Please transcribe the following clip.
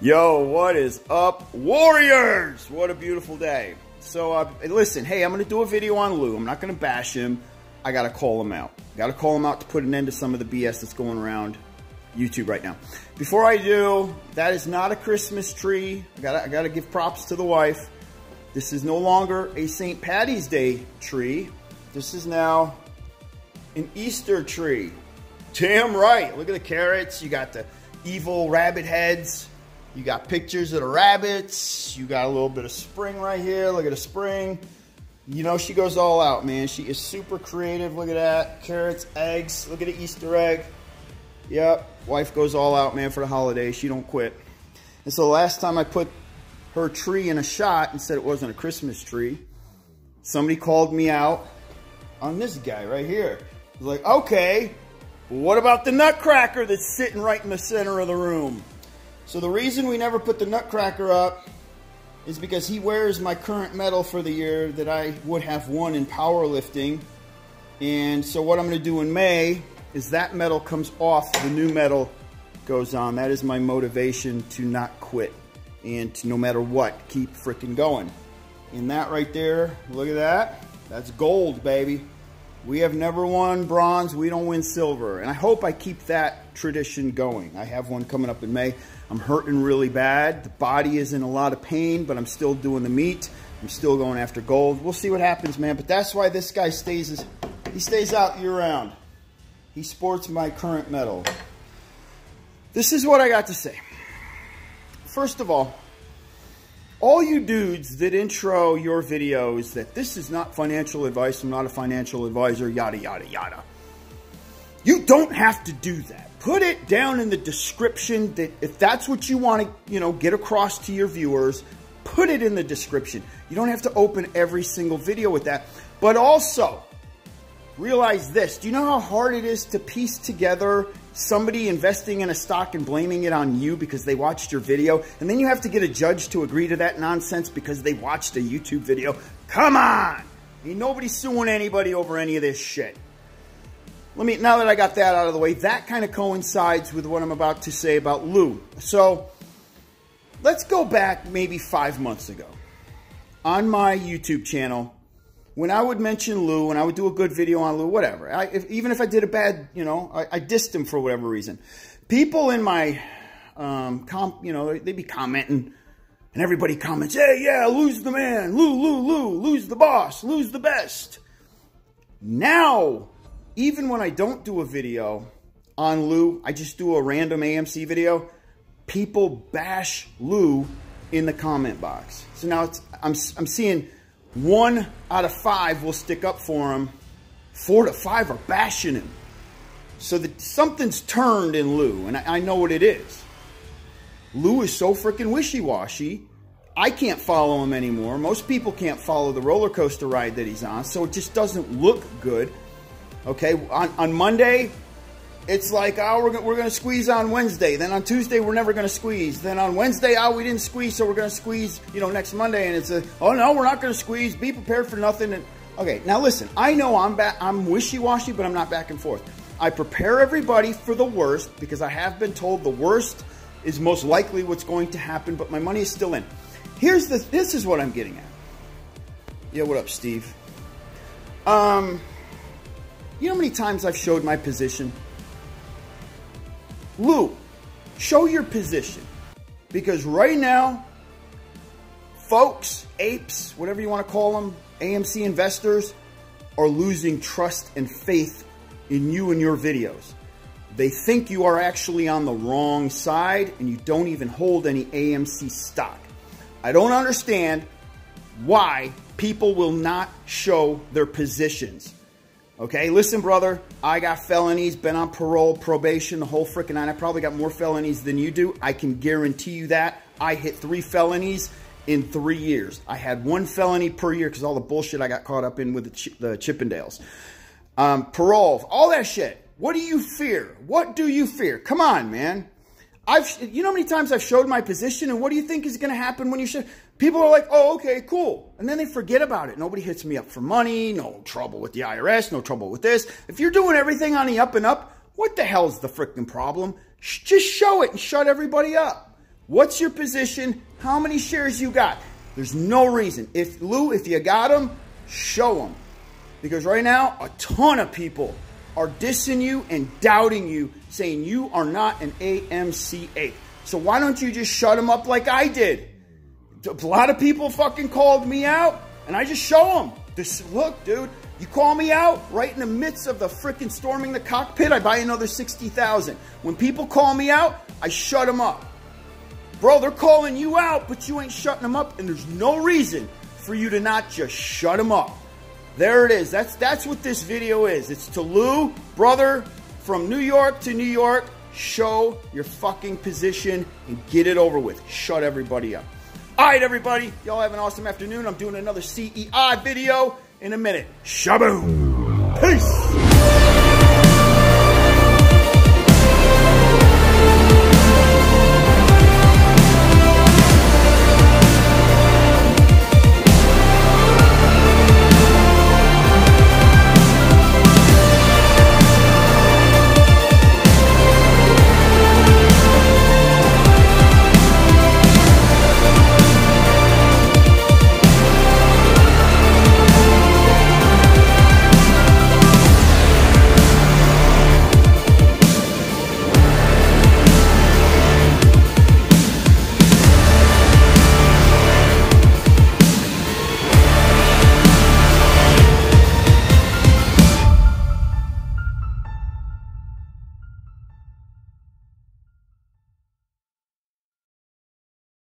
Yo, what is up, Warriors? What a beautiful day. So, uh, listen, hey, I'm going to do a video on Lou. I'm not going to bash him. I got to call him out. Got to call him out to put an end to some of the BS that's going around YouTube right now. Before I do, that is not a Christmas tree. I got I got to give props to the wife. This is no longer a St. Patty's Day tree. This is now an Easter tree. Damn right. Look at the carrots. You got the evil rabbit heads. You got pictures of the rabbits. You got a little bit of spring right here. Look at the spring. You know, she goes all out, man. She is super creative. Look at that. Carrots, eggs. Look at the Easter egg. Yep. Wife goes all out, man, for the holiday. She don't quit. And so the last time I put her tree in a shot and said it wasn't a Christmas tree, somebody called me out on this guy right here. Was like, okay, what about the nutcracker that's sitting right in the center of the room? So the reason we never put the nutcracker up is because he wears my current medal for the year that I would have won in powerlifting. And so what I'm going to do in May is that medal comes off, the new medal goes on. That is my motivation to not quit and to no matter what, keep freaking going. And that right there, look at that. That's gold, baby. We have never won bronze. We don't win silver. And I hope I keep that tradition going. I have one coming up in May. I'm hurting really bad. The body is in a lot of pain, but I'm still doing the meet. I'm still going after gold. We'll see what happens, man. But that's why this guy stays, he stays out year round. He sports my current medal. This is what I got to say. First of all, all you dudes that intro your videos that this is not financial advice, I'm not a financial advisor, yada, yada, yada. You don't have to do that. Put it down in the description that if that's what you want to, you know, get across to your viewers, put it in the description. You don't have to open every single video with that. But also, realize this. Do you know how hard it is to piece together somebody investing in a stock and blaming it on you because they watched your video, and then you have to get a judge to agree to that nonsense because they watched a YouTube video. Come on! Ain't nobody suing anybody over any of this shit. Let me, now that I got that out of the way, that kind of coincides with what I'm about to say about Lou. So, let's go back maybe five months ago. On my YouTube channel, when I would mention Lou and I would do a good video on Lou, whatever, I, if, even if I did a bad, you know, I, I dissed him for whatever reason. People in my, um, comp, you know, they'd be commenting and everybody comments, hey, yeah, Lou's the man, Lou, Lou, Lou, Lou's the boss, Lou's the best. Now, even when I don't do a video on Lou, I just do a random AMC video, people bash Lou in the comment box. So now it's, I'm, I'm seeing one out of five will stick up for him. Four to five are bashing him. So that something's turned in Lou, and I, I know what it is. Lou is so freaking wishy-washy. I can't follow him anymore. Most people can't follow the roller coaster ride that he's on, so it just doesn't look good. Okay, on, on Monday, it's like, oh, we're, we're going to squeeze on Wednesday. Then on Tuesday, we're never going to squeeze. Then on Wednesday, oh, we didn't squeeze, so we're going to squeeze, you know, next Monday. And it's a, oh, no, we're not going to squeeze. Be prepared for nothing. And Okay, now listen, I know I'm back, I'm wishy-washy, but I'm not back and forth. I prepare everybody for the worst because I have been told the worst is most likely what's going to happen, but my money is still in. Here's the, this is what I'm getting at. Yeah, what up, Steve? Um, you know how many times I've showed my position? Lou, show your position. Because right now, folks, apes, whatever you want to call them, AMC investors are losing trust and faith in you and your videos. They think you are actually on the wrong side and you don't even hold any AMC stock. I don't understand why people will not show their positions. Okay, listen, brother, I got felonies, been on parole, probation, the whole freaking nine. I probably got more felonies than you do. I can guarantee you that. I hit three felonies in three years. I had one felony per year because all the bullshit I got caught up in with the, Ch the Chippendales. Um, parole, all that shit. What do you fear? What do you fear? Come on, man. I've, you know how many times I've showed my position and what do you think is going to happen when you show? People are like, oh, okay, cool. And then they forget about it. Nobody hits me up for money, no trouble with the IRS, no trouble with this. If you're doing everything on the up and up, What the hell's the freaking problem? Just show it and shut everybody up. What's your position? How many shares you got? There's no reason. If Lou, if you got them, show them. Because right now, a ton of people are dissing you and doubting you, saying you are not an AMC ape. So why don't you just shut them up like I did? A lot of people fucking called me out, and I just show them. This, look, dude, you call me out right in the midst of the freaking storming the cockpit, I buy another 60,000. When people call me out, I shut them up. Bro, they're calling you out, but you ain't shutting them up, and there's no reason for you to not just shut them up. There it is. That's that's what this video is. It's to Lou, brother, from New York to New York. Show your fucking position and get it over with. Shut everybody up. All right, everybody. Y'all have an awesome afternoon. I'm doing another CEI video in a minute. Shaboom. Peace.